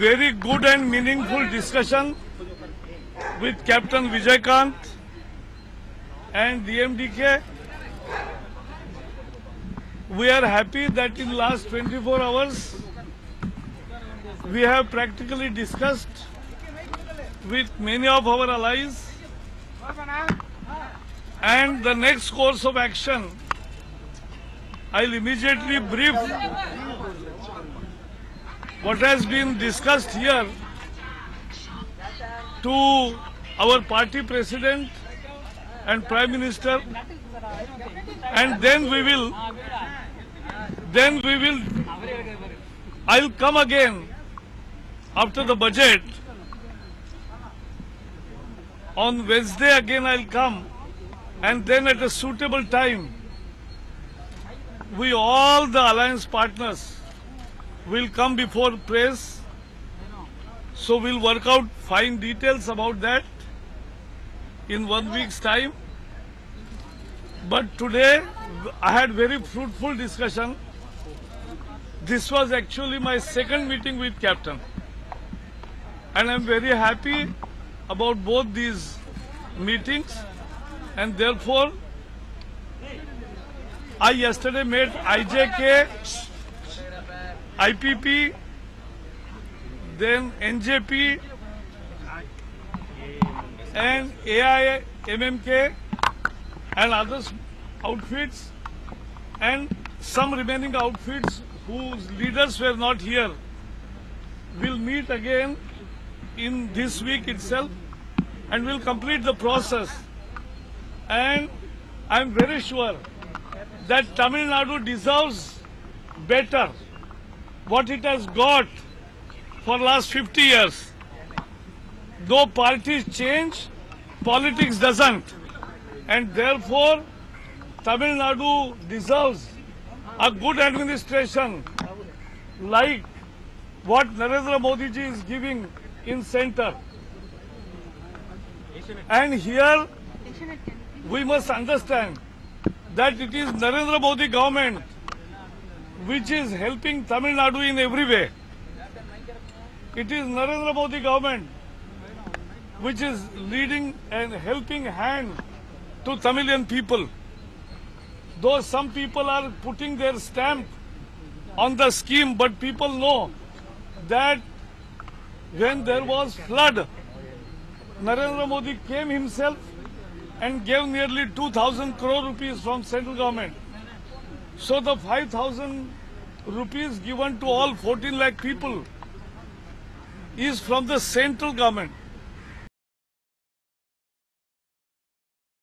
very good and meaningful discussion with Captain Vijay and DMDK. We are happy that in last 24 hours we have practically discussed with many of our allies and the next course of action I'll immediately brief what has been discussed here to our party president and prime minister and then we will then we will I'll come again after the budget. On Wednesday again I'll come and then at a suitable time we all the alliance partners will come before press. So we'll work out fine details about that in one week's time. But today I had very fruitful discussion. This was actually my second meeting with captain. And I'm very happy about both these meetings. And therefore I yesterday met IJK, IPP, then NJP and AI, MMK and other outfits and some remaining outfits whose leaders were not here. Will meet again in this week itself and will complete the process. And I am very sure that Tamil Nadu deserves better what it has got for last 50 years. Though parties change, politics doesn't. And therefore, Tamil Nadu deserves a good administration like what Narendra Modi ji is giving in center. And here we must understand that it is Narendra Modi government which is helping Tamil Nadu in every way. It is Narendra Modi government which is leading and helping hand to Tamilian people. Though some people are putting their stamp on the scheme, but people know that when there was flood, Narendra Modi came himself and gave nearly 2,000 crore rupees from central government. So the 5,000 rupees given to all 14 lakh people is from the central government.